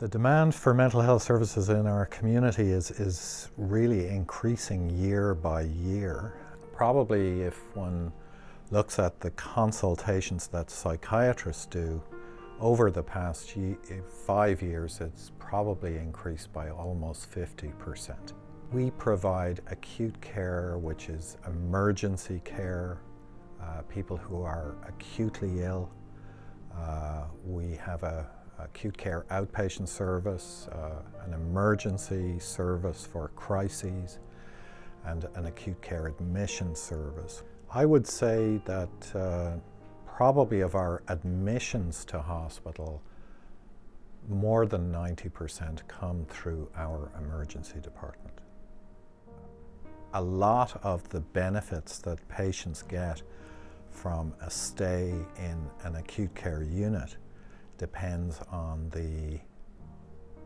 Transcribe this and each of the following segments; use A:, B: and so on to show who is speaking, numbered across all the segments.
A: The demand for mental health services in our community is, is really increasing year by year. Probably if one looks at the consultations that psychiatrists do over the past five years, it's probably increased by almost 50%. We provide acute care, which is emergency care, uh, people who are acutely ill. Uh, we have a acute care outpatient service, uh, an emergency service for crises, and an acute care admission service. I would say that uh, probably of our admissions to hospital, more than 90% come through our emergency department. A lot of the benefits that patients get from a stay in an acute care unit depends on the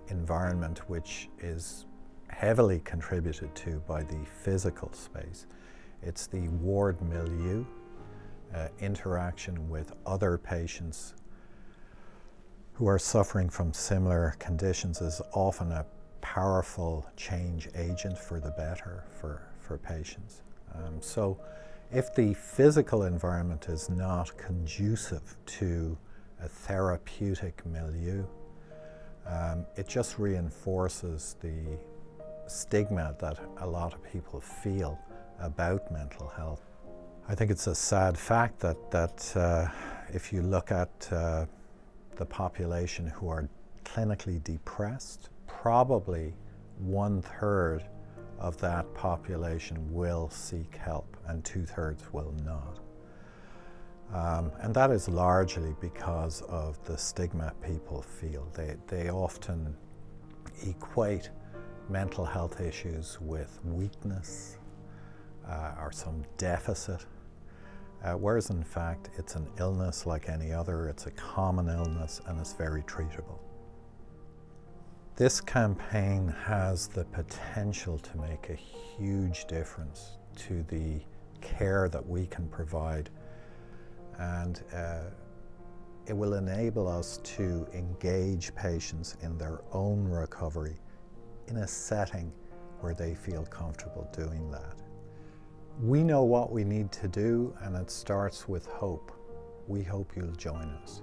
A: environment which is heavily contributed to by the physical space. It's the ward milieu, uh, interaction with other patients who are suffering from similar conditions is often a powerful change agent for the better for, for patients. Um, so if the physical environment is not conducive to a therapeutic milieu. Um, it just reinforces the stigma that a lot of people feel about mental health. I think it's a sad fact that, that uh, if you look at uh, the population who are clinically depressed, probably one third of that population will seek help and two thirds will not. Um, and that is largely because of the stigma people feel. They, they often equate mental health issues with weakness uh, or some deficit, uh, whereas in fact it's an illness like any other, it's a common illness and it's very treatable. This campaign has the potential to make a huge difference to the care that we can provide and uh, it will enable us to engage patients in their own recovery in a setting where they feel comfortable doing that. We know what we need to do and it starts with hope. We hope you'll join us.